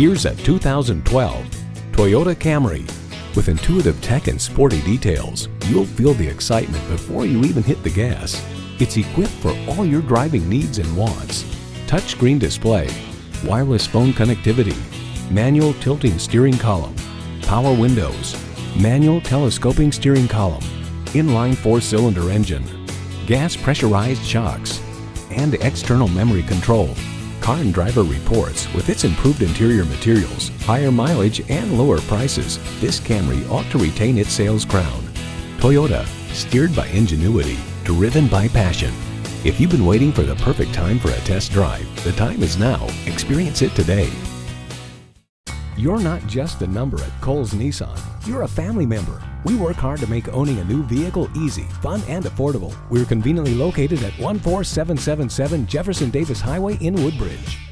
Here's a 2012 Toyota Camry. With intuitive tech and sporty details, you'll feel the excitement before you even hit the gas. It's equipped for all your driving needs and wants. Touchscreen display, wireless phone connectivity, manual tilting steering column, power windows, manual telescoping steering column, inline four-cylinder engine, gas pressurized shocks, and external memory control. Car and Driver reports with its improved interior materials, higher mileage, and lower prices, this Camry ought to retain its sales crown. Toyota, steered by ingenuity, driven by passion. If you've been waiting for the perfect time for a test drive, the time is now. Experience it today. You're not just a number at Cowles Nissan. You're a family member. We work hard to make owning a new vehicle easy, fun, and affordable. We're conveniently located at 14777 Jefferson Davis Highway in Woodbridge.